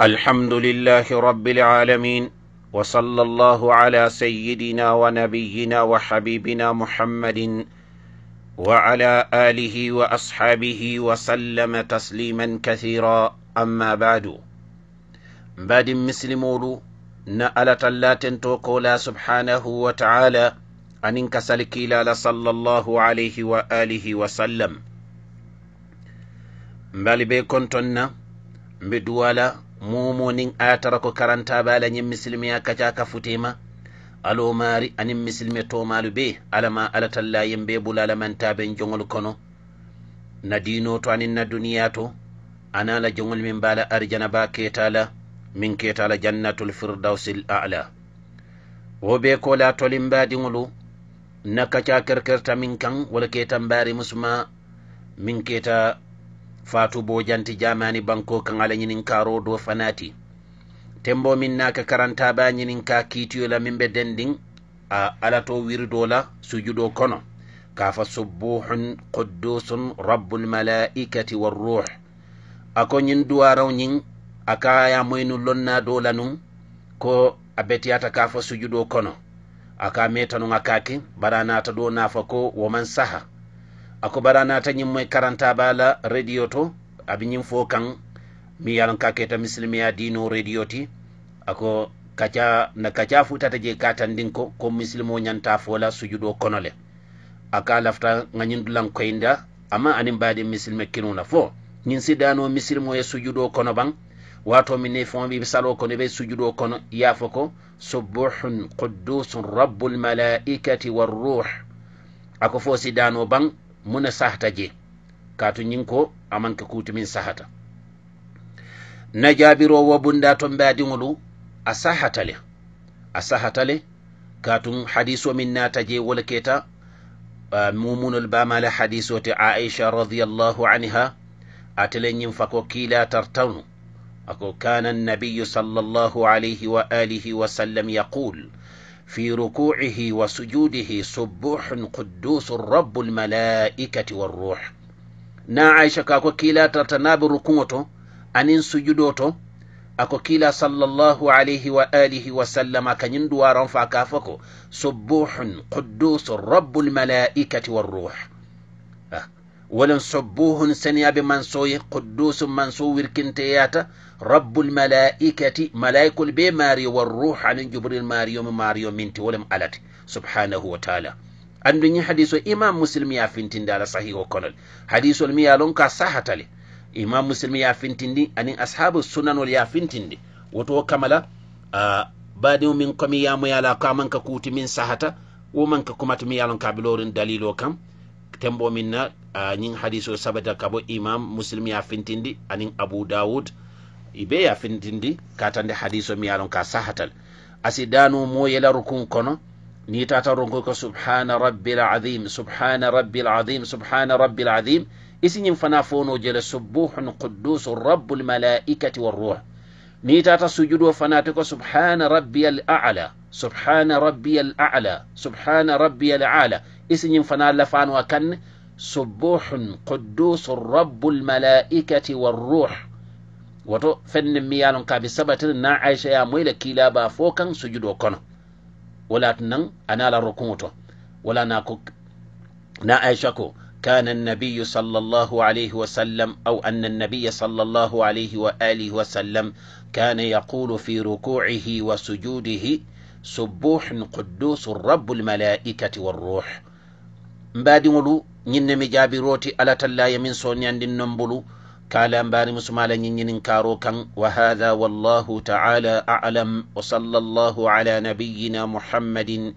الحمد لله رب العالمين وصلى الله على سيدنا ونبينا وحبيبنا محمد وعلى آله وأصحابه وسلم تسليما كثيرا. أما بعد بعد مسلمولو نألة اللاتن توكولا سبحانه وتعالى أن كسلكيلا صلى الله عليه وآله وسلم. be kontonna mbe duwala momo nin aya ko karantaɓe ala ñin misilimiya kaca ka futema alomari anin misilime tomalu be alama ala tallayen be bula alamantaɓen jogol kono. Na dino to anin na duniya to anala jogol min bala arjana ba ketala min ketala jannatul firdausil ala. Wo be kola tolin badiŋolu na kaca kerkerta min kan wala ketan bari musuma min keta fatu bo janti jamani banko kan ala ñinin karo do fanati tembo min naka karantaɓa ñinin ka kiitiyola min ɓe dendin a ala to wirdola sujudo kono. Kafa subuhun quddusun rabbul malaikati warruh ako ñin duwaraw ñin aka ya moynu lonna dola nun ko a betiyata kafa sujudo kono. Aka metanu akake bara nata do nafa ko woman saha. ako bara nata ñin moy karantabala radio to abi ñin fo kan mi yalon ka keta misilimiya dino radio ti. Ako kaca na kaca futata je katandin ko ko misilimo ñanta fola sujudo kono le aka lafta ŋañin dulan koyinda amma anin baadi misilime kinuna fo. Ñin sidano misilimo ye sujudo kono ban wato min ne fon ɓe salo kono ɓe sujudo kono yafo ko subuhun quddusun rabbul malaikati warruh ako fo sidano ban muna sahata je kaatu ñin ko amanke kuuti min sahata. Na jaabirowo bunda ton be adiŋolu a sahata le. A sahata le kaatun hadiso min naata je wole keta uh, mumunol bamale hadiso te aisha radiallahu anha atele ñin fako kiila tartanu ako kana annabiyu sallallahu alayhi wa alihi wa sallam yaqul fi rukuihi wa sujudihi subuhun qudusu rabu lmalaikati warruh na aisha ka ko kiila tartanaɓe rukuŋo to anin sujudo to ako kiila sallllahu alayhi wa alihi wa sallama kañin duwaron fa ka fo ko subuhun qudusu rabu lmalaikati ولن صبوهن سنيا بمنصوي قدوس منصو وركنتياتا رب الملائكة ملائكة بماري والروح عن جبريل ماريوم من ماريو ولم ألت سبحانه وتعالى أندني حديث إمام مسلم يا فنتين دار صحيح وكنل حديث الميا لونك صحة لي إمام مسلم يا فنتين دي أن أصحاب السنن يا فنتين دي وتو كملا آه بعد من قمي يا ميا لا كامن كوت من صحة ومن ككمت ميالون لونك دليل وكم tembo min na uh, ñin hadiso sabata kabo imam muslim ya fintindi anin abu dawud ibe ya fintindi katande hadiso mi yalon ka sahatal. Asidanu mo yela rukun kono ni tata ronko ko subhana rabbil azim subhana rabbil azim subhana rabbil azim. Isiñin fana fono jele subuhun quddus rabbul malaikati warruh ni tata sujudo fanate ko subhana rabbiyal a'la subhana rabbiyal a'la subhana rabbiyal a'la isiñin fana lafano akan subuhun quddus rabbul malaikati warruh woto fenne mi yalon kaɓe sabatir na aicha ya moyla kilaba fo kan sujudo kono wala nan anala rukuŋo to wala na ko na aisha ko كان النبي صلى الله عليه وسلم أو أن النبي صلى الله عليه وآله وسلم كان يقول في ركوعه وسجوده سبوح قدوس رب الملائكة والروح. مبادي ملو نين مجابروتي ألا تلا يمن سونيان دين نمبلو كالا مباري مسمالا نين كارو كان. وهذا والله تعالى أعلم. وصلى الله على نبينا محمد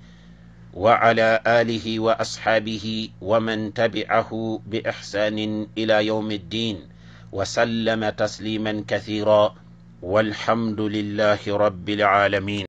وعلى آله وأصحابه ومن تبعه بإحسان إلى يوم الدين. وسلم تسليما كثيرا. والحمد لله رب العالمين.